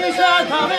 Come